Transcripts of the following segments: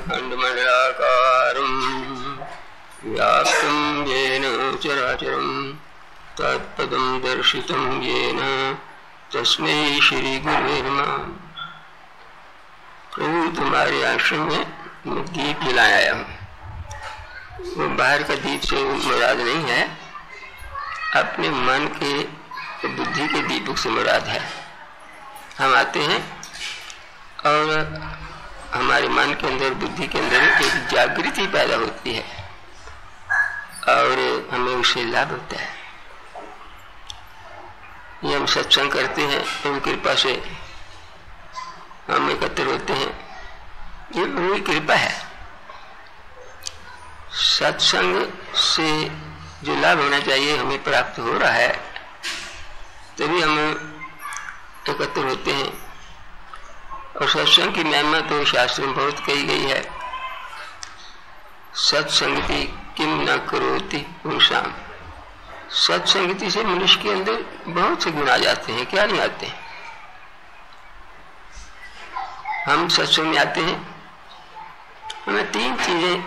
खण्डमण्डलाकारम् व्याप्तं येन चराचरं तत्पदं दर्शितं येन तस्मै श्रीगुरुवे नमः। प्रभु, तुम्हारे आश्रम में दीप जलाया हूँ। वो बाहर का दीप से मुराद नहीं है। अपने मन के, बुद्धि के दीपक से मुराद है। हम आते हैं और हमारे मन के अंदर, बुद्धि के अंदर एक जागृति पैदा होती है और हमें उससे लाभ होता है। ये हम सत्संग करते हैं उन कृपा से हम एकत्र होते हैं। ये प्रभु कृपा है। सत्संग से जो लाभ होना चाहिए, हमें प्राप्त हो रहा है, तभी हम एकत्र होते हैं। और सत्संग की महिमा तो शास्त्र में बहुत कही गई है। सत्संगति किम न करोति पुरुषाम। सत्संगति से मनुष्य के अंदर बहुत से गुण आ जाते हैं, क्या नहीं आते? हैं हम सत्संग में आते हैं। हमें तीन चीज़ें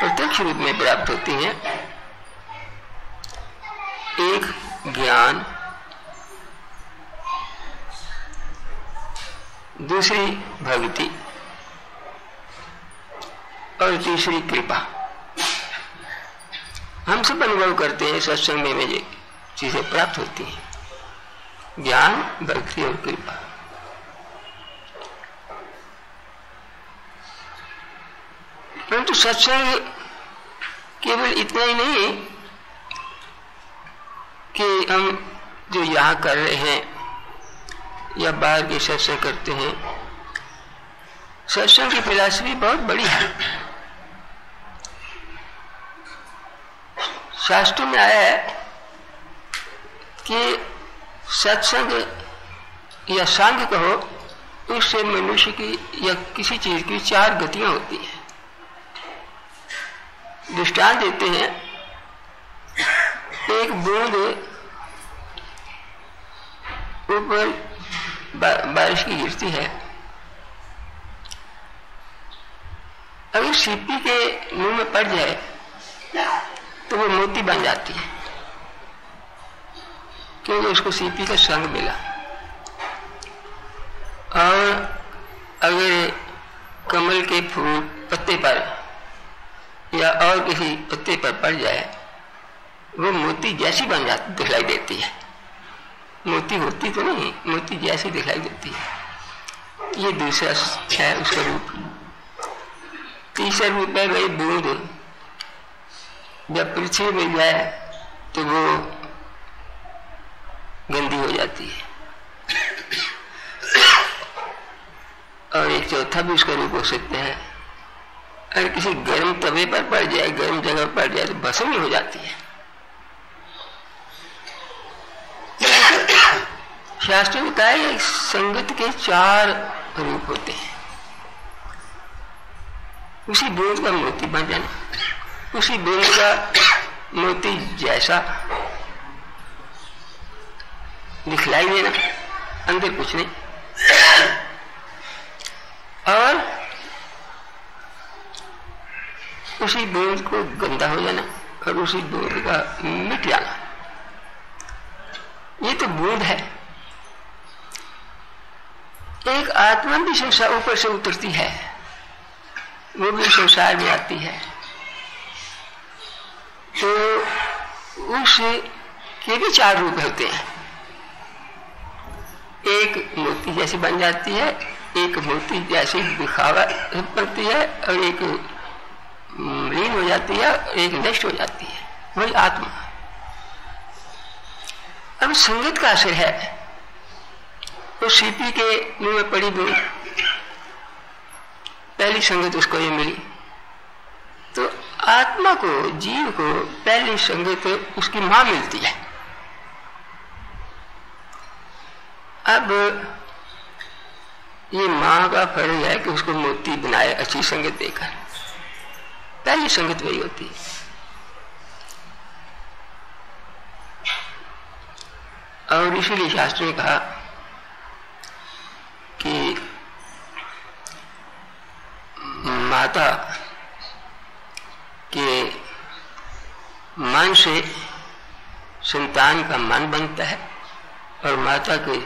प्रत्यक्ष रूप में प्राप्त होती हैं। एक, ज्ञान। दूसरी भक्ति और तीसरी कृपा। हम सब अनुभव करते हैं, सत्संग में ये चीज़ें प्राप्त होती हैं। ज्ञान, भक्ति और कृपा। परंतु सत्संग केवल इतना ही नहीं कि हम जो यहाँ कर रहे हैं या बाहर के सत्संग करते हैं। सत्संग की फिलासफी बहुत बड़ी है। शास्त्र में आया है कि सत्संग या सांग कहो, उससे मनुष्य की या किसी चीज़ की चार गतियाँ होती है। दृष्टांत देते हैं, एक बूंद ऊपर बारिश की गिरती है। अगर सीपी के मुँह में पड़ जाए तो वो मोती बन जाती है। क्योंकि उसको सीपी का संग मिला। और अगर कमल के फूल पत्ते पर या और किसी पत्ते पर पड़ जाए, वो मोती जैसी बन जाती दिखलाई देती है। मोती होती तो नहीं, मोती जैसी दिखाई देती है। ये दूसरा है उसका रूप। तीसरा रूप है भाई बूंद। जब पृथ्वी मिल जाए तो वो गंदी हो जाती है। और एक चौथा भी उसका रूप हो सकते हैं। अगर किसी गर्म तवे पर पड़ जाए, गर्म जगह पर पड़ जाए तो भसम ही हो जाती है। शास्त्र में कहा है संगत के चार रूप होते हैं। उसी बूंद का मोती बन जाना। उसी बूंद का मोती जैसा दिखलाई देना। अंदर कुछ नहीं। और उसी बूंद को गंदा हो जाना और उसी बूंद का मिट जाना। ये तो बूंद है। एक आत्मा भी संसार ऊपर से उतरती है। वो भी संसार में आती है। तो उस के भी चार रूप होते हैं। एक मोती जैसी बन जाती है, एक मोती जैसी दिखावा पड़ती है और एक लीन हो जाती है, एक नष्ट हो जाती है। वही आत्मा। अब संगत का असर है तो सीपी के मुँह में पड़ी बूंद। पहली संगत उसको ये मिली। तो आत्मा को, जीव को पहली संगत उसकी माँ मिलती है। अब ये माँ का फ़र्ज़ है कि उसको मोती बनाए, अच्छी संगत देकर। पहली संगत वही होती है। और इसीलिए शास्त्र ने कहा कि माता के मन से संतान का मन बनता है और माता के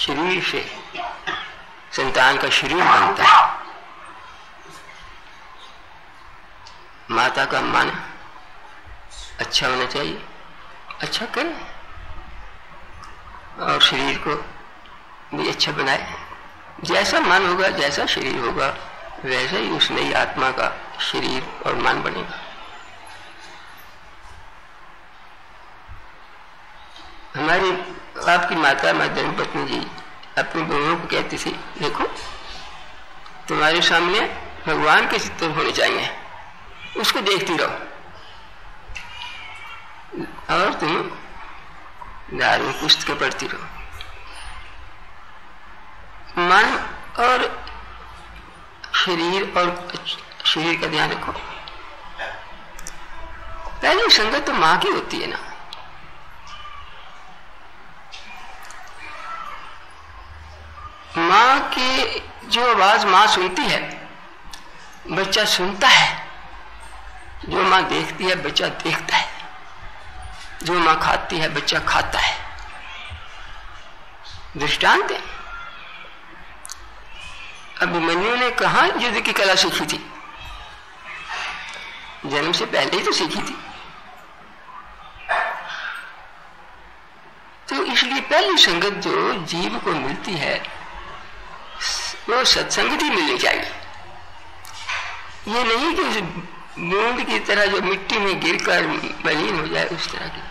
शरीर से संतान का शरीर बनता है। माता का मन अच्छा होना चाहिए। अच्छा करें। और शरीर को भी अच्छा बनाए। जैसा मन होगा, जैसा शरीर होगा, वैसा ही उस नई आत्मा का शरीर और मन बनेगा। हमारी आपकी माता धर्म पत्नी जी अपनी बहुओं को कहती थी, देखो, तुम्हारे सामने भगवान के चित्र होने चाहिए। उसको देखती रहो। और तुम धार्मिक पुस्तकें पढ़ती रहो। मन और शरीर और शरीर का ध्यान रखो। पहली संगत तो माँ की होती है ना। माँ की जो आवाज़ माँ सुनती है, बच्चा सुनता है। जो माँ देखती है, बच्चा देखता है। जो माँ खाती है, बच्चा खाता है। दृष्टांत है। अभिमन्यु ने कहा, युद्ध की कला सीखी थी। जन्म से पहले ही तो सीखी थी। तो इसलिए पहली संगत जो जीव को मिलती है, वो सत्संग ही मिलनी चाहिए। ये नहीं कि बूंद की तरह जो मिट्टी में गिरकर मलिन हो जाए, उस तरह की।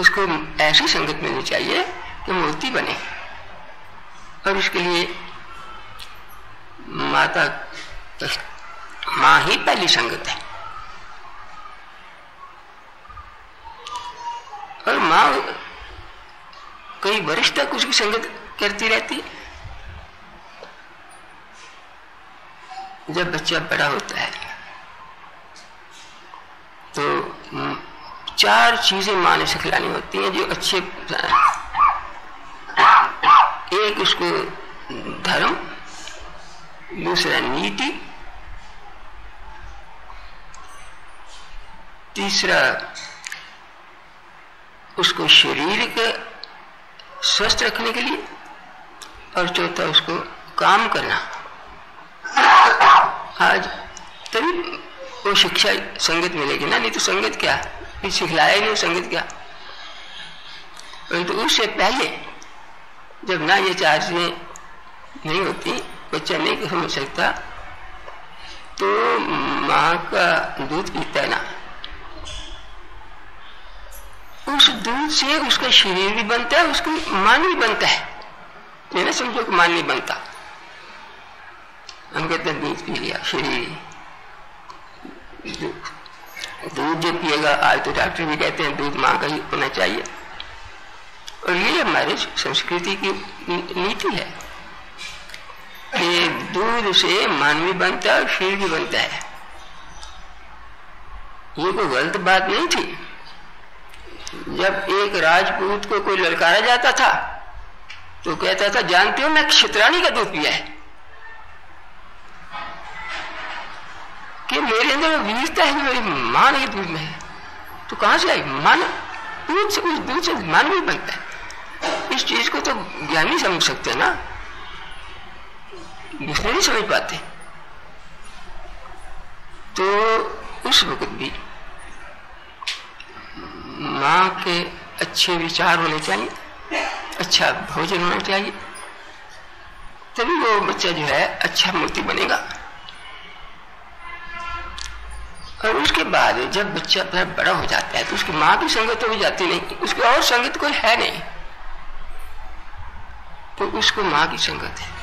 उसको ऐसी संगत मिलनी चाहिए कि मूर्ति बने और उसके लिए माता माँ ही पहली संगत है। और माँ, कई वर्ष तक उसकी संगत करती रहती जब बच्चा बड़ा होता है तो चार चीज़ें माँ ने सिखलानी होती हैं जो अच्छे, एक उसको धर्म नीति तीसरा, उसको शरीर के स्वस्थ रखने के लिए और चौथा, उसको काम करना। आज तभी वो शिक्षा संगत मिलेगी ना, नहीं तो संगत क्या? सिखलाया नहीं संगत क्या? परंतु तो उससे पहले जब ना ये चार चीज़ें नहीं होती बच्चा नहीं समझ सकता तो माँ का दूध पीता है ना। उस दूध से उसका शरीर भी बनता है, उसका मान भी बनता है। ये ना समझो कि मान नहीं बनता। हम कहते हैं, दूध पी लिया, शरीर। दूध जो पिएगा, आज तो डॉक्टर भी कहते हैं, दूध माँ का ही होना चाहिए। और ये हमारे संस्कृति की नीति है। कि दूध से मान भी बनता है और शरीर भी बनता है। ये कोई गलत बात नहीं थी। जब एक राजपूत को कोई ललकारा जाता था तो कहता था, जानते हो, मैं क्षत्राणी का दूध पिया है। कि मेरे अंदर वो वीरता है, मेरी माँ नहीं दूध में है। तो कहाँ से आई? मन, दूध से, उस दूध से मन भी बनता है। इस चीज़ को तो ज्ञानी समझ सकते हैं ना। दूसरे नहीं समझ पाते। तो उस वक्त भी माँ के अच्छे विचार होने चाहिए अच्छा भोजन होना चाहिए, तभी वो बच्चा जो है अच्छा मूर्ति बनेगा। और उसके बाद जब बच्चा बड़ा हो जाता है तो उसकी माँ की संगत तो हो जाती नहीं, उसकी और संगत कोई है नहीं तो उसको माँ की संगत है।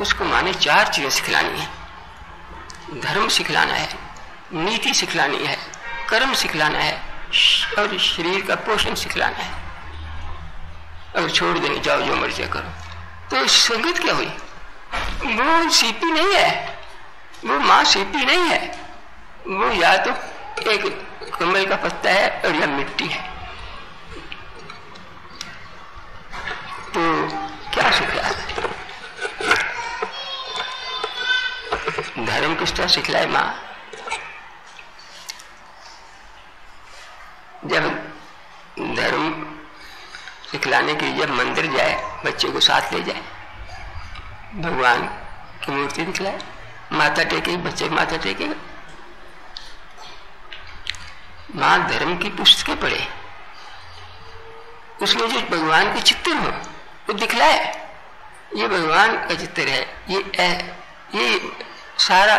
उसको माँ ने चार चीज़ें सिखलानी है। धर्म सिखलाना है, नीति सिखलानी है, कर्म सिखलाना है और शरीर का पोषण सिखलाना है। अगर छोड़ देने जाओ, जो मर्ज़ी करो। तो संगत क्या हुई? वो सीपी नहीं है। वो माँ सीपी नहीं है। वो या तो एक कमल का पत्ता है और या मिट्टी है। प्रतिष्ठा सिखलाए माँ। जब धर्म सिखलाने के लिए जब मंदिर जाए, बच्चे को साथ ले जाए, भगवान की मूर्ति दिखलाए, माता टेकेगी बच्चे माता टेकेगा माँ धर्म की पुस्तकें पढ़े, उसमें जो भगवान के चित्र हो, वो दिखलाए। ये भगवान का चित्र है, ये है ये सारा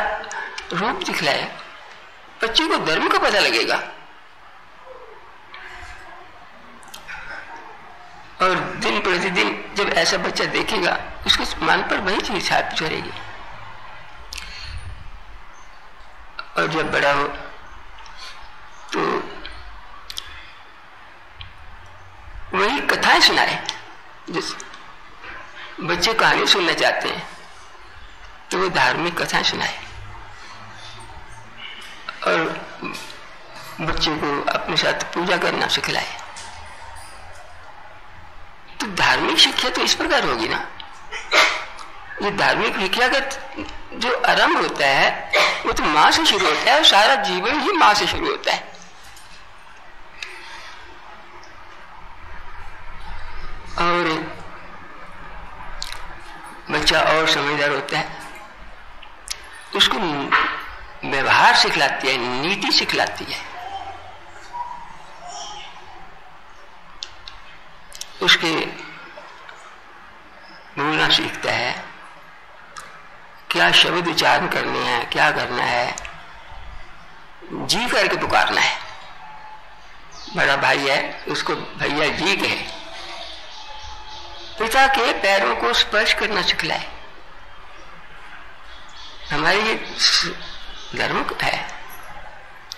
रूप दिखलाए। बच्चे को धर्म का पता लगेगा। और दिन प्रतिदिन जब ऐसा बच्चा देखेगा, उसके मन पर वही चीज़ छाप चढ़ेगी और जब बड़ा हो तो वही कथाएँ सुनाए, जिस बच्चे कहानी सुनना चाहते हैं। तो वो धार्मिक कथाएँ सुनाए। और बच्चे को अपने साथ पूजा करना सिखलाए। तो धार्मिक शिक्षा तो इस प्रकार होगी ना। ये धार्मिक शिक्षा का जो आरंभ होता है, वो तो माँ से शुरू होता है और सारा जीवन ही माँ से शुरू होता है। और बच्चा और समझदार होता है। उसको व्यवहार सिखलाती है, नीति सिखलाती है। उसके बोलना सीखता है, क्या शब्द उच्चारण करने हैं, क्या करना है, जी करके पुकारना है। बड़ा भाई है, उसको भैया जी कहे। पिता के पैरों को स्पर्श करना सिखलाए। हमारी ये धर्म है,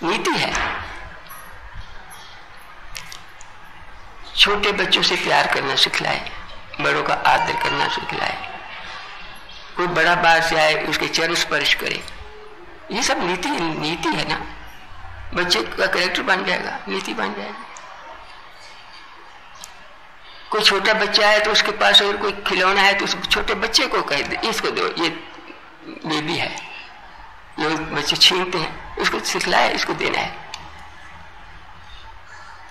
नीति है। छोटे बच्चों से प्यार करना सिखलाए, बड़ों का आदर करना सिखलाए। कोई बड़ा बाहर से आए, उसके चरण स्पर्श करे। ये सब नीति नीति है ना? बच्चे का करेक्टर बन जाएगा, नीति बन जाएगी। कोई छोटा बच्चा है तो उसके पास अगर कोई खिलौना है तो उस छोटे बच्चे को कह दे, इसको दो, ये बेबी है। लोग बच्चे छीनते हैं, उसको सिखलाए इसको देना है।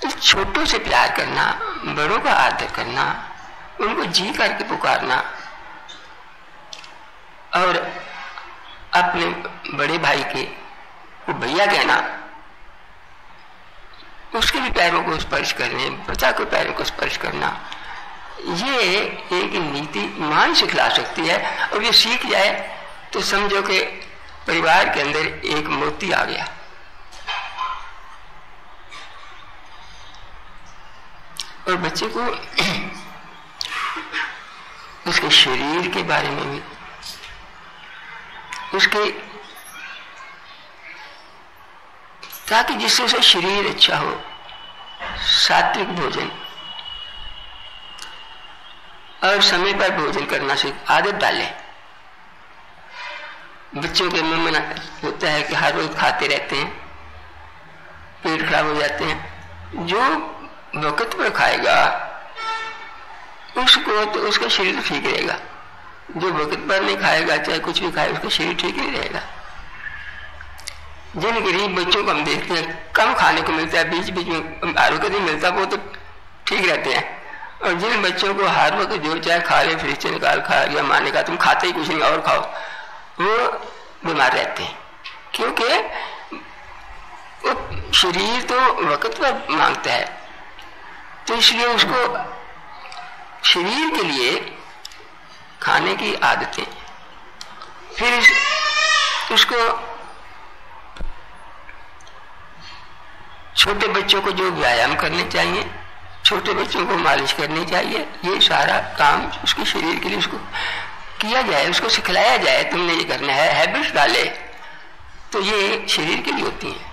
तो छोटों से प्यार करना, बड़ों का आदर करना, उनको जी करके पुकारना, और अपने बड़े भाई के, को भैया कहना, उसके भी पैरों को स्पर्श करने, बच्चा के पैरों को स्पर्श करना, ये एक नीति मान सिखला सकती है, और ये सीख जाए तो समझो कि परिवार के अंदर एक मोती आ गया। और बच्चे को उसके शरीर के बारे में भी, उसके ताकि जिससे उसे शरीर अच्छा हो, सात्विक भोजन और समय पर भोजन करना से आदत डाले। बच्चों के मुँह में होता है कि हर रोज खाते रहते हैं, पेट खराब हो जाते हैं। जो वक्त पर खाएगा, उसको तो उसका शरीर ठीक रहेगा। जो वक्त पर नहीं खाएगा, चाहे कुछ भी खाए, उसका शरीर ठीक नहीं रहेगा। जिन गरीब बच्चों को हम देखते हैं, कम खाने को मिलता है बीच बीच में आरोग्य नहीं मिलता वो तो ठीक रहते हैं। और जिन बच्चों को हर वक्त जो चाहे खा ले, फ्रिज से निकाल खा लिया माने का, तुम खाते ही कुछ नहीं, और खाओ। वो बीमार रहते हैं। क्योंकि शरीर तो वक्त पर माँगता है। तो इसलिए उसको शरीर के लिए खाने की आदतें फिर इस, उसको छोटे बच्चों को जो व्यायाम करने चाहिए छोटे बच्चों को मालिश करनी चाहिए ये सारा काम उसके शरीर के लिए उसको किया जाए, उसको सिखलाया जाए, तुमने ये करना है हैबिट्स डाले तो ये शरीर के लिए होती है।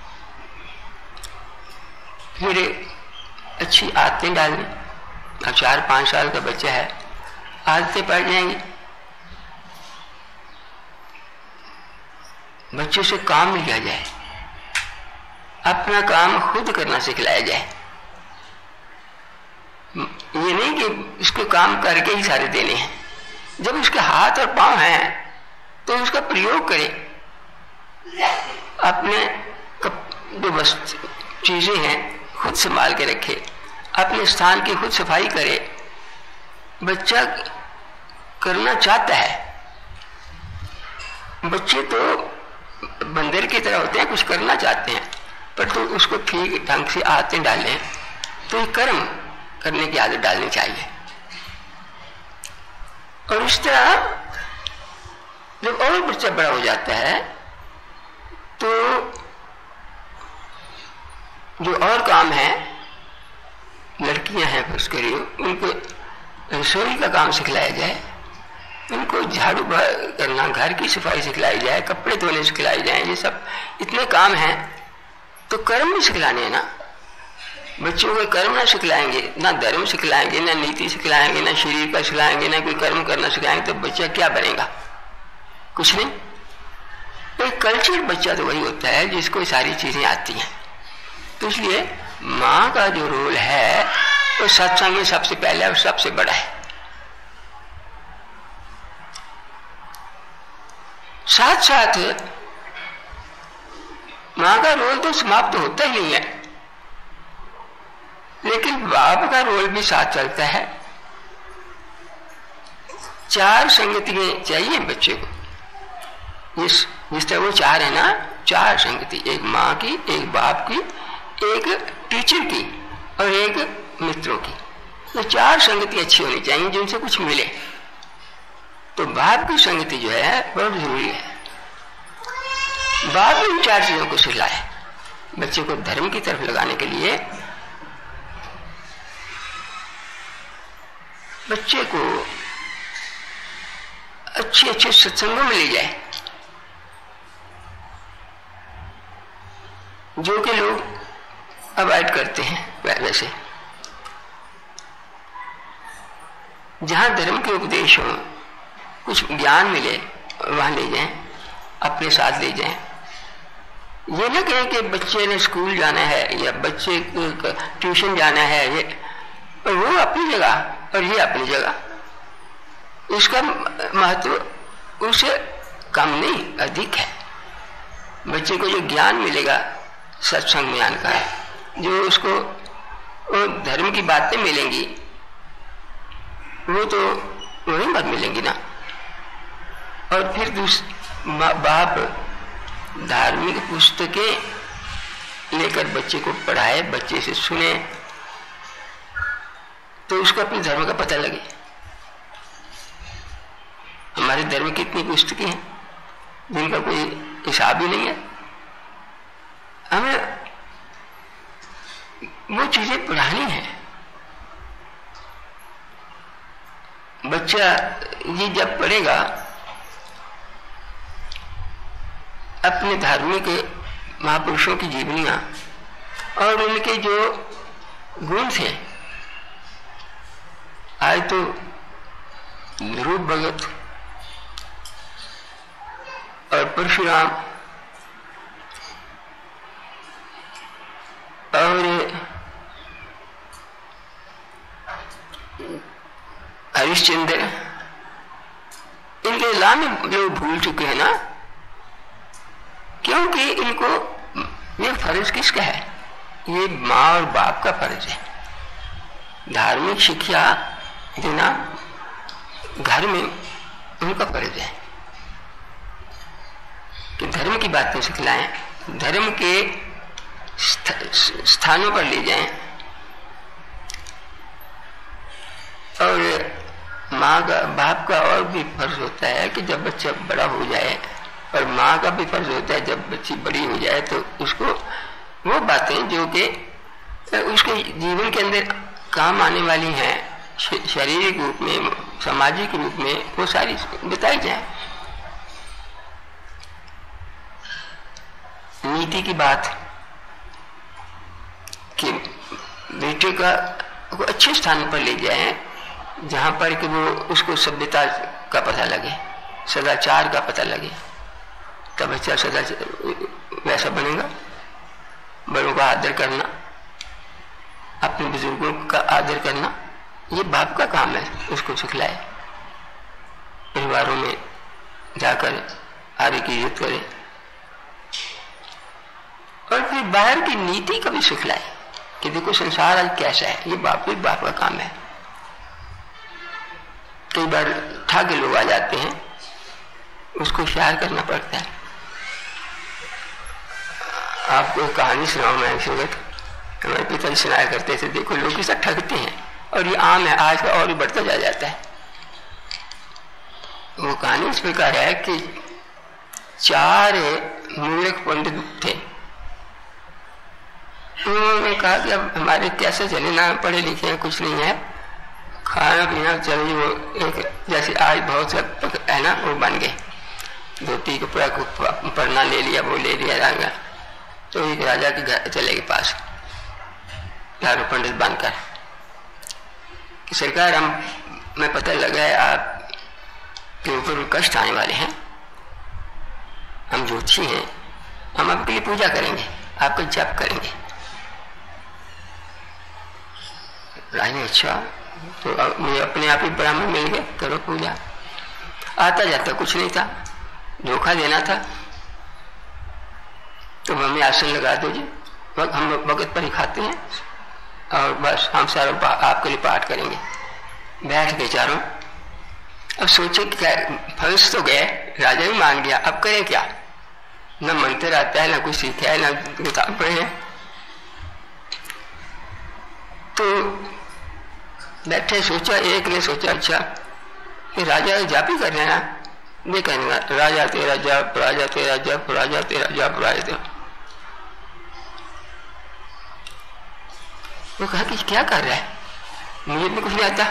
फिर अच्छी आदतें डालनी, अब चार पाँच साल का बच्चा है, आदतें पड़ जाएँगी। बच्चों से काम लिया जाए, अपना काम खुद करना सिखलाया जाए। ये नहीं कि उसको काम करके ही सारे देने हैं। जब उसके हाथ और पाँव हैं तो उसका प्रयोग करें। अपने जो बस चीज़ें हैं, खुद संभाल के रखे। अपने स्थान की खुद सफ़ाई करे। बच्चा करना चाहता है। बच्चे तो बंदर की तरह होते हैं, कुछ करना चाहते हैं, पर तो उसको ठीक ढंग से आते डालें। तो कर्म करने की आदत डालनी चाहिए। और तरह जब और बच्चा बड़ा हो जाता है तो जो और काम है, लड़कियाँ हैं फ़र्स्ट करिए, उनको रसोई का काम सिखलाया जाए, उनको झाड़ू करना, घर की सफ़ाई सिखलाई जाए, कपड़े धोने सिखलाए जाए, ये सब इतने काम हैं तो कर्म भी सिखलाने हैं ना। बच्चों को कर्म ना सिखलाएँगे, ना धर्म सिखलाएँगे, ना नीति सिखलाएँगे, ना शरीर का सिखलाएँगे, ना कोई कर्म करना सिखाएँगे तो बच्चा क्या बनेगा? कुछ नहीं। एक कल्चर बच्चा तो वही होता है जिसको सारी चीज़ें आती हैं। तो इसलिए माँ का जो रोल है, वो सत्संग में सबसे पहले और सबसे बड़ा है। साथ साथ माँ का रोल तो समाप्त होता ही नहीं है। लेकिन बाप का रोल भी साथ चलता है। चार संगतियाँ चाहिए बच्चे को। जिस जिस तरह वो चार है ना, चार संगति, एक माँ की, एक बाप की, एक टीचर की और एक मित्रों की। तो चार संगति अच्छी होनी चाहिए जिनसे कुछ मिले। तो बाप की संगति जो है, बहुत ज़रूरी है। बाप इन चार चीज़ों को सिखलाए। बच्चे को धर्म की तरफ़ लगाने के लिए बच्चे को अच्छे अच्छे सत्संगों में ले जाए। जो कि लोग अवॉइड करते हैं वैसे जहाँ धर्म के उपदेश हो, कुछ ज्ञान मिले, वहाँ ले जाए, अपने साथ ले जाए। ये ना कहें कि बच्चे ने स्कूल जाना है या बच्चे ट्यूशन जाना है, ये, वो अपनी जगह और ये अपनी जगह। उसका महत्व उससे कम नहीं, अधिक है। बच्चे को जो ज्ञान मिलेगा, सत्संग ज्ञान का है। जो उसको धर्म की बातें मिलेंगी, वो तो वही बात मिलेंगी ना। और फिर बाप धार्मिक पुस्तकें लेकर बच्चे को पढ़ाए, बच्चे से सुने तो उसको अपने धर्म का पता लगे। हमारे धर्म की इतनी पुस्तकें हैं, जिनका कोई हिसाब ही नहीं है। हमें वो चीज़ें पढ़ानी है। बच्चा ये जब पढ़ेगा, अपने धार्मिक महापुरुषों की जीवनियाँ और उनके जो गुण थे आज तो रूप भगत। और परशुराम और हरिश्चंद्र, इनके लाम लोग भूल चुके हैं ना, क्योंकि इनको ये फ़र्ज़ किसका है? ये माँ और बाप का फ़र्ज़ है। धार्मिक शिक्षा देना घर में उनका फ़र्ज़ है कि धर्म की बातें सिखलाएँ, धर्म के स्थानों पर ले जाएँ और माँ का, बाप का और भी फ़र्ज़ होता है कि जब बच्चा बड़ा हो जाए और माँ का भी फ़र्ज़ होता है जब बच्ची बड़ी हो जाए तो उसको वो बातें जो कि उसके जीवन के अंदर काम आने वाली हैं। शारीरिक रूप में, सामाजिक रूप में, वो सारी बताई जाए। नीति की बात कि बेटे का अच्छे स्थान पर ले जाए जहाँ पर कि वो उसको सभ्यता का पता लगे, सदाचार का पता लगे का बच्चा सदा, वैसा बनेगा। बड़ों का आदर करना, अपने बुज़ुर्गों का आदर करना। ये बाप का काम है उसको सिखलाए। परिवारों में जाकर आगे की इज़्ज़त करे। और फिर बाहर की नीति कभी सिखलाए कि देखो संसार आज कैसा है। ये बाप भी बाप का काम है। कई बार ठाके लोग आ जाते हैं, उसको प्यार करना पड़ता है। आपको कहानी सुनाओ, मैं हमारे पिताजी सुनाया करते थे। देखो लोग इसे ठगते हैं। और ये आम है, आज और भी बढ़ता जा जाता है। वो कहानी इस प्रकार है कि चार मूर्ख पंडित थे। उन्होंने कहा कि अब हमारे कैसे चले, ना पढ़े लिखे हैं, कुछ नहीं है। खाना पीना चलिए वो एक जैसे आज बहुत सब है ना, वो बन गए। धोती, कपड़ा, को पढ़ना ले लिया, वो ले लिया जाएगा तो एक राजा के घर चले गए पास। चारों पंडित बनकर। कि सरकार हम मैं पता लगा है आप के ऊपर कष्ट आने वाले हैं। हम ज्योतिषी हैं। हम आपके लिए पूजा करेंगे, आपका जप करेंगे। रानी अच्छा। तो मुझे अपने आप ही ब्राह्मण मिल गए करो पूजा। आता जाता, कुछ नहीं था। धोखा देना था। तो हमें आसन लगा दो जी हम भगत पर ही खाते हैं। और बस हम सारा आपके लिए पाठ करेंगे। बैठ गए चारों। अब सोचे कि फंस तो गए राजा भी मान गया, अब करें क्या? न मंत्र आता है ना कुछ सीखा है, ना किताब पढ़े हैं। तो बैठे, सोचा, एक ने सोचा अच्छा कि राजा जाप ही कर लेना नहीं कहने राजा तेरा जाप, राजा तेरा जप, राजा तेरा जाप, राजा तेरा वो कहा कि क्या कर रहा है? मुझे भी कुछ नहीं आता।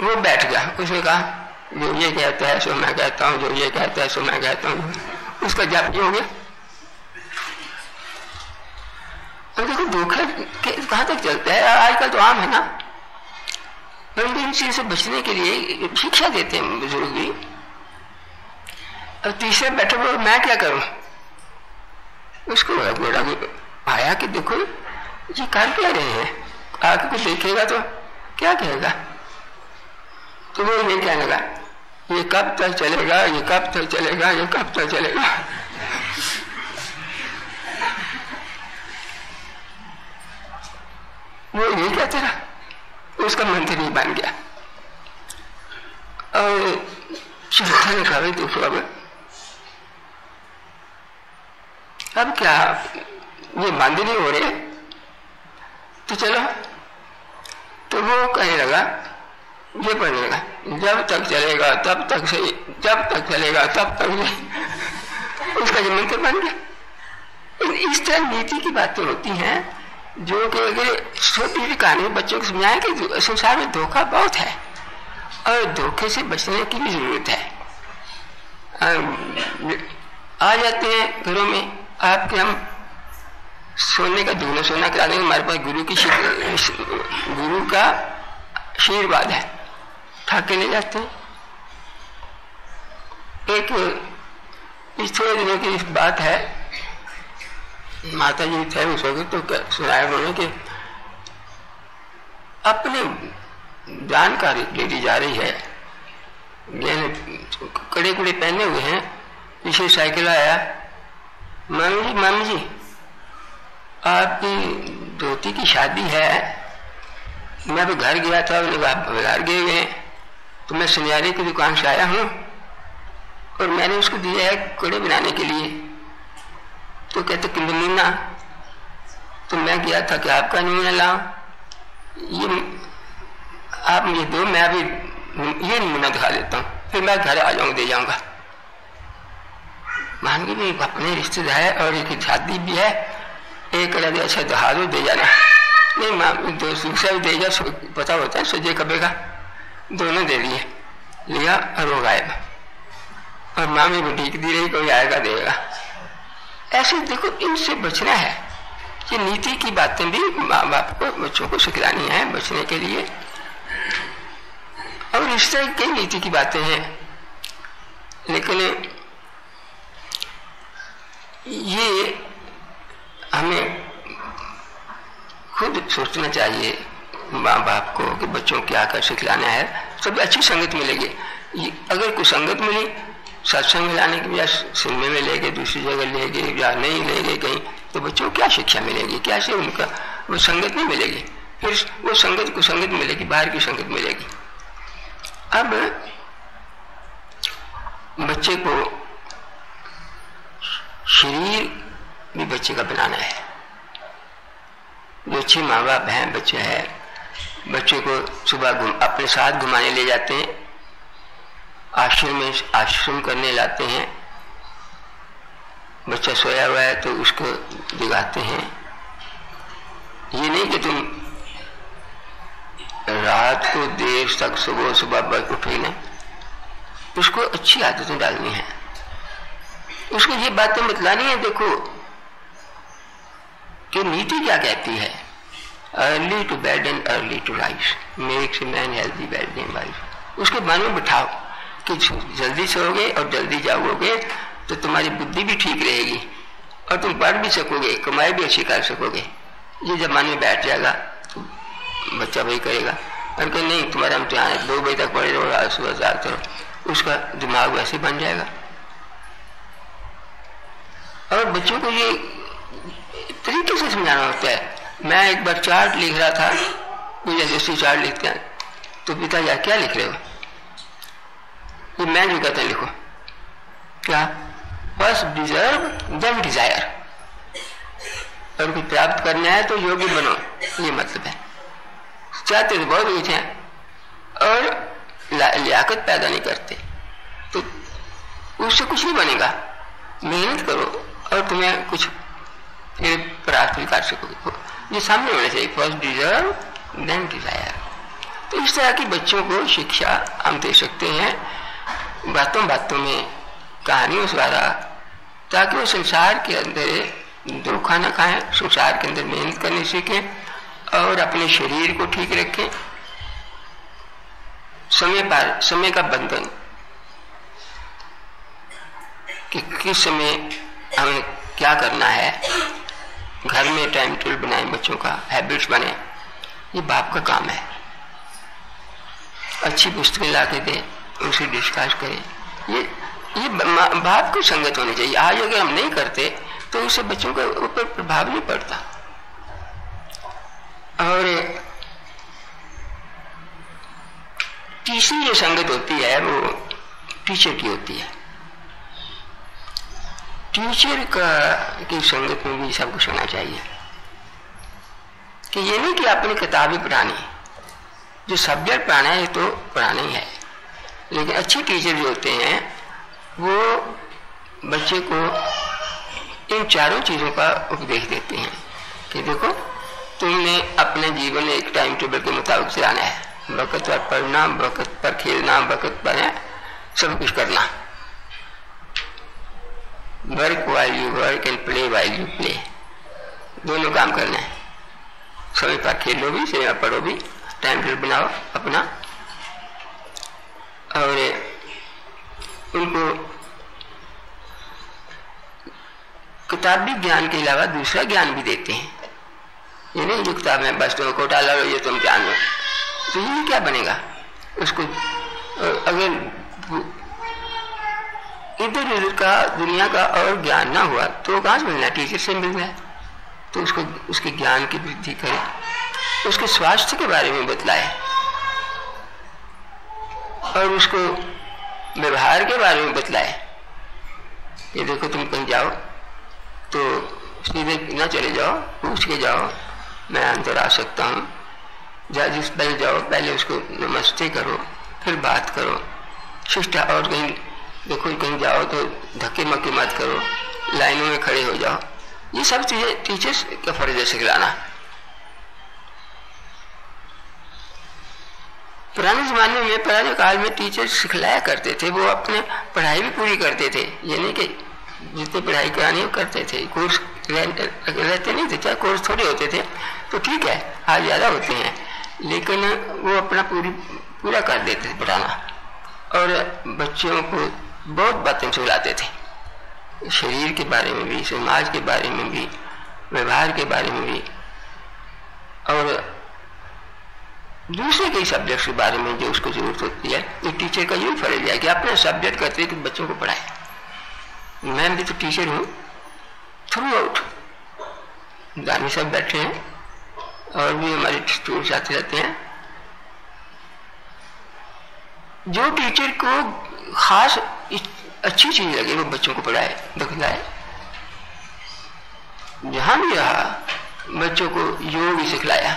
वो बैठ गया, उसने कहा, जो ये कहता है, सो मैं कहता हूँ, जो ये कहता है, सो मैं कहता हूँ। उसका जप हो गया। अब देखो, धोखा कहाँ तक चलता है? आजकल तो आम है ना। हम इन चीज़ से बचने के लिए शिक्षा देते हैं बुज़ुर्ग भी अब तीसरे बैठे मैं क्या करूँ? उसको बोला आया कि देखो ये कर क्या रहे हैं? आगे को देखेगा तो क्या कहेगा? तो वो ये कहने लगा ये कब तक चलेगा, ये कब तक चलेगा, ये कब तक चलेगा? वो ये कहते रहा उसका मंत्र नहीं बन गया। और श्रद्धा ने कहा देखो अब अब क्या ये बंद नहीं हो रहे तो चलो। तो वो कहने लगा ये पढ़ने लगा जब तक चलेगा, तब तक सही जब तक चलेगा, तब तक सही उसका जो मंत्र बन गया। इस तरह नीति की बातें होती हैं, जो कि छोटी सी कहानी बच्चों को समझाएँ कि संसार में धोखा बहुत है, और धोखे से बचने की भी ज़रूरत है। आ जाते हैं घरों में, आपके हम सोने का दुगना सोना करा देंगे हमारे पास गुरु की गुरु का आशीर्वाद है। ठाके ले जाते। एक, इस थोड़े दिनों की बात है। माता जी थे उस वक्त तो सुनाया उन्होंने कि अपने जानकारी लेडी जा रही है। कड़े कड़े पहने हुए हैं, पीछे साइकिल आया। मामी जी मामी जी आपकी धोती की शादी है, मैं तो घर गया था बाज़ार गए हुए तो मैं सुनियारे की दुकान से आया हूँ, और मैंने उसको दिया है कड़े बनाने के लिए। तो कहते कि नमूना तो मैं गया था कि आपका नमूना लाओ ये, आप मुझे दो, मैं अभी ये नमूना दिखा देता हूँ। फिर मैं घर आ जाऊँगा, दे जाऊँगा। मान के भी अपने रिश्तेदार है और एक शादी भी है। एक कड़ा अच्छा दहा दो जाना नहीं, माँ दूसरा भी दे जा पता होता है सोचे कबे का। दोनों दे दिए, लिया और वो गायब। और माँ भी बुटीक दी रही कोई आएगा, देगा। ऐसे देखो, इनसे बचना है ये नीति की बातें भी माँ बाप को, बच्चों को सिखलानी है, बचने के लिए। और इस तरह कई नीति की बातें हैं। लेकिन ये हमें खुद सोचना चाहिए माँ बाप को कि बच्चों को क्या कर सिखलाना है। सब अच्छी संगत मिलेगी। अगर कोई संगत मिली, सत्संग लाने की बजाय सिनेमे में ले गए दूसरी जगह ले गए या नहीं ले गए कहीं तो बच्चों को क्या शिक्षा मिलेगी? कैसे उनका वो संगत नहीं मिलेगी? फिर वो संगत को संगत मिलेगी, बाहर की संगत मिलेगी। अब बच्चे को शरीर भी बच्चे का बनाना है। जो अच्छे माँ बाप हैं, बच्चे हैं, बच्चे को सुबह घुम, अपने साथ घुमाने ले जाते हैं, आश्रम में आश्रम करने लाते हैं, बच्चा सोया हुआ है तो उसको दिखाते हैं। ये नहीं कि तुम रात को देर तक सुबह सुबह उठे ना। उसको अच्छी आदतें डालनी है। उसको ये बातें बतलानी है, देखो कि नीति क्या कहती है? Early to bed and early to rise makes man healthy wealthy and wise उसके मन में बिठाओ कि जल्दी सोओगे और जल्दी जाओगे तो तुम्हारी बुद्धि भी ठीक रहेगी और तुम पढ़ भी सकोगे, कमाई भी अच्छी कर सकोगे। ये जब मन में बैठ जाएगा तो बच्चा वही करेगा। और कहीं, नहीं, तुम्हारा इम्तिहान दो बजे तक पढ़े रहो सुबह जाते रहो उसका दिमाग वैसे बन जाएगा। और बच्चों को ये तरीके से समझाना होता है। मैं एक बार चार्ट लिख रहा था, मुझे जैसे चार्ट लिखते हैं। तो पिता यार क्या लिख रहे हो? ये मैं जो कहता लिखो। क्या? फ़र्स्ट डिजर्व देन डिज़ायर और कुछ प्राप्त करना है तो योग्य बनो, ये मतलब है। चाहते तो बहुत कुछ हैं, और लियाकत पैदा नहीं करते। तो उससे कुछ नहीं बनेगा। मेहनत करो, और तुम्हें कुछ भी कर सकोगे ये सामने वाले चाहिए फ़र्स्ट डिजर्व देन डिज़ायर तो इस तरह की बच्चों को शिक्षा हम दे सकते हैं। बातों बातों में, कहानियों द्वारा ताकि वो संसार के अंदर धोखा न खाएँ, संसार के अंदर मेहनत करने सीखें, और अपने शरीर को ठीक रखें। समय पर, समय का बंधन। कि किस समय हमें क्या करना है? घर में टाइम टेबल बनाए, बच्चों का हैबिट्स बने। ये बाप का काम है। अच्छी पुस्तकें ला के दे उसे डिस्कस करें। ये ये बाप को संगत होनी चाहिए। आज अगर हम नहीं करते तो उससे बच्चों के ऊपर प्रभाव नहीं पड़ता। और, तीसरी जो संगत होती है, वो टीचर की होती है। टीचर का की संगत में भी सब कुछ होना चाहिए। कि ये नहीं कि अपनी किताबें पढ़ानी जो सब्जेक्ट पढ़ाना है तो पढ़ाना ही है। लेकिन अच्छे टीचर जो होते हैं, वो बच्चे को इन चारों चीज़ों का उपदेश देते हैं कि देखो, तुमने अपने जीवन एक टाइम टेबल के मुताबिक चलाना है। वक़्त पर पढ़ना, वक़्त पर खेलना, वक़्त पर सब कुछ करना। Work while you work and play while you play दोनों काम करना है। समय पर खेलो भी समय पर पढ़ो भी टाइम टेबल बनाओ, अपना। और उनको किताबी ज्ञान के अलावा दूसरा ज्ञान भी देते हैं। ये नहीं जो किताब में बस तुम कोटा लो ये तुम ज्ञान लो। तो ये क्या बनेगा? उसको अगर इधर उधर का, दुनिया का और ज्ञान ना हुआ तो कहाँ से मिलना? टीचर से मिलना है। तो उसको, उसके ज्ञान की वृद्धि करे। उसके स्वास्थ्य के बारे में बतलाए। और उसको व्यवहार के बारे में बतलाए। ये देखो, तुम कहीं जाओ तो सीधे ना चले जाओ, पूछ के जाओ, मैं अंदर आ सकता हूँ। जा, जिस पहले जाओ, पहले उसको नमस्ते करो, फिर बात करो। शिष्टा और कहीं देखो कहीं जाओ तो धक्के मक्के मत करो, लाइनों में खड़े हो जाओ। ये सब चीज़ें टीचर्स का फ़र्ज़ है सिखलाना। पुराने जमाने में, पुराने काल में टीचर सिखलाया करते थे, वो अपने पढ़ाई भी पूरी करते थे। यानी कि जितने पढ़ाई करानी करते थे। कोर्स रहते नहीं थे, चाहे कोर्स थोड़े होते थे तो ठीक है, आज ज़्यादा होते हैं। लेकिन वो अपना पूरी, पूरा कर देते थे पढ़ाना। और बच्चों को बहुत बातें सुलाते थे। शरीर के बारे में भी, समाज के बारे में भी, व्यवहार के बारे में भी, और दूसरे कई सब्जेक्ट के बारे में जो उसको ज़रूरत होती है ये टीचर का यही फ़र्ज़ है कि अपने सब्जेक्ट कि बच्चों को पढ़ाए। मैं भी तो टीचर हूँ। थ्रू आउट दानी सब बैठे हैं, और भी हमारे स्टूडेंट्स आते रहते हैं। जो टीचर को खास अच्छी चीज़ लगे, वो बच्चों को पढ़ाए दिखलाए जहाँ भी रहा, बच्चों को योग ही सिखलाया।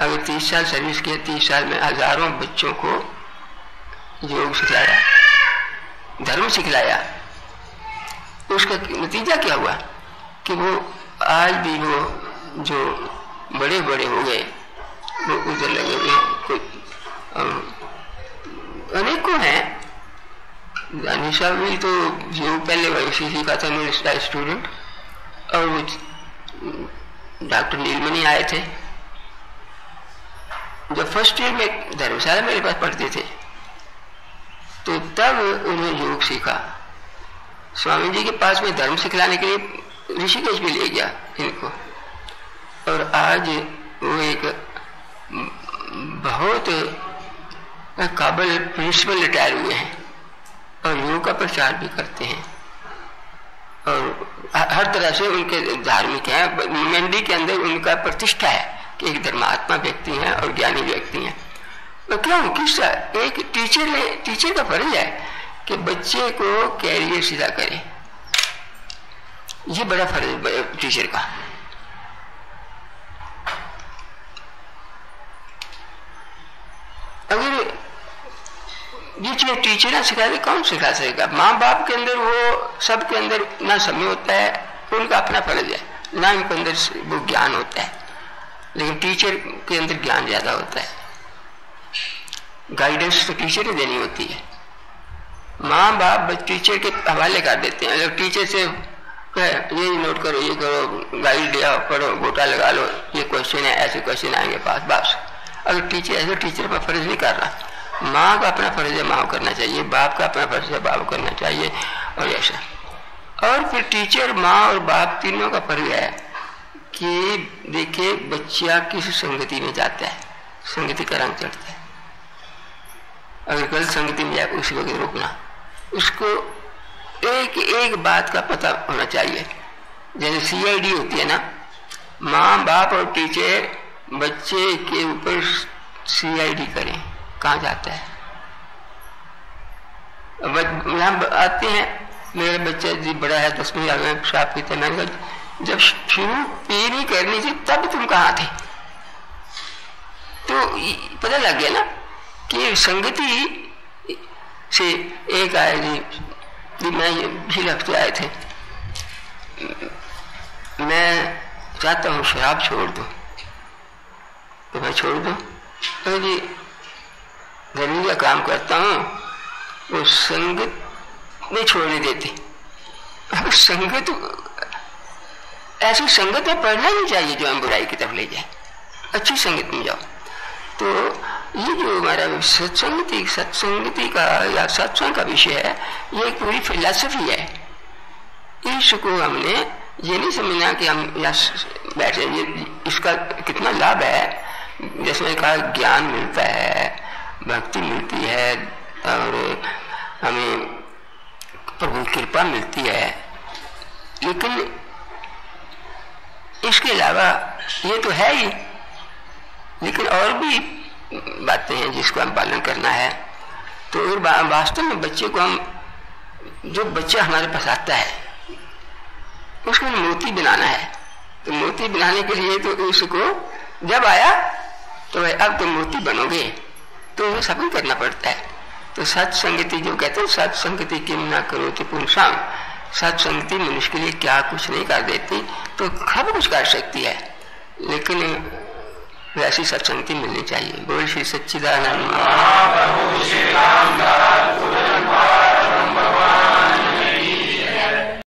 अगर तीस साल सर्विस किया, तीस साल में हज़ारों बच्चों को योग सिखलाया, धर्म सिखलाया। उसका नतीजा क्या हुआ? कि वो आज भी वो जो बड़े बड़े हो गए, वो उधर लगे हुए कोई अनेकों हैं। दानिशा भी तो जो पहले वैसे सीखा था मेरे स्टूडेंट और डॉक्टर नीलमणि आए थे। जब फ़र्स्ट ईयर में धर्मशाला मेरे पास पढ़ते थे तो तब उन्हें योग सीखा। स्वामी जी के पास में धर्म सिखलाने के लिए ऋषिकेश भी ले गया इनको। और आज वो एक बहुत काबल प्रिंसिपल रिटायर हुए हैं और योग का प्रचार भी करते हैं। और हर तरह से उनके धार्मिक हैं, मंडी के अंदर उनका प्रतिष्ठा है कि एक धर्मात्मा व्यक्ति हैं और ज्ञानी व्यक्ति हैं। तो क्यों? किस एक टीचर ने, टीचर का फ़र्ज़ है कि बच्चे को कैरियर सीधा करे। ये बड़ा फ़र्ज़ टीचर का अगर चीज़ टीचर ना सिखा दे कौन सिखा सकेगा? माँ बाप के अंदर वो, सबके अंदर ना समय होता है, उनका अपना फ़र्ज़ है। ना उनके अंदर वो ज्ञान होता है। लेकिन टीचर के अंदर ज्ञान ज़्यादा होता है। गाइडेंस तो टीचर ही देनी होती है। माँ बाप टीचर के हवाले कर देते हैं। अगर टीचर से ये नोट करो, ये करो गाइड दिया पढ़ो गोटा लगा लो, ये क्वेश्चन है, ऐसे क्वेश्चन आएँगे पास बस अगर टीचर ऐसे टीचर पर फ़र्ज़ नहीं कर रहा। माँ का अपना फ़र्ज़ है, माँ करना चाहिए, बाप का अपना फ़र्ज़ है, बाप करना चाहिए, और ऐसा और फिर टीचर, माँ और बाप तीनों का फ़र्ज़ है कि देखिए बच्चा किस संगति में जाता है, संगति का रंग चढ़ता है। अगर गलत संगति में जाए, उसी वक्त रोकना? उसको एक एक बात का पता होना चाहिए। जैसे सीआईडी होती है ना, माँ, बाप और टीचर बच्चे के ऊपर सीआईडी करें। कहा जाता है। यहाँ आते हैं। मेरा बच्चा जी बड़ा है, दसवीं आ गए शराब पीते मैंने कहा जब शुरू पीनी करनी थी तब तुम कहा थे? तो पता लग गया ना कि संगति से एक आए जी जी मैं भी हफ़्ते आए थे। मैं चाहता हूँ शराब छोड़ दो। तो मैं छोड़ दो। तो जी ज़मीन का काम करता हूँ, वो संगत नहीं छोड़ने देते। संगत, ऐसी संगत में पढ़ना नहीं चाहिए जो हम बुराई की तरफ़ ले जाए। अच्छी संगत में जाओ। तो ये जो हमारा सत्संगति सत्संगति का, या सत्संग का विषय है, ये एक पूरी फिलोसफी है। इसको हमने ये नहीं समझना कि हम यहाँ बैठे ये, इसका कितना लाभ है? जैसे मैंने कहा, ज्ञान मिलता है भक्ति मिलती है और हमें प्रभु कृपा मिलती है। लेकिन इसके अलावा ये तो है ही। लेकिन और भी बातें हैं जिसको हम पालन करना है। तो वास्तव में बच्चे को हम, जो बच्चा हमारे पास आता है, उसको मोती बनाना है। तो मोती बनाने के लिए तो उसको जब आया तो अब तुम मोती बनोगे। तो वो सभी करना पड़ता है। तो सत्संगति जो कहते हैं सत्संगति किम ना करो तो पुरुषाम सत्संगति मनुष्य के लिए क्या कुछ नहीं कर देती तो सब कुछ कर सकती है। लेकिन वैसी सत्संगति मिलनी चाहिए। बोल श्री सच्चिदानंद।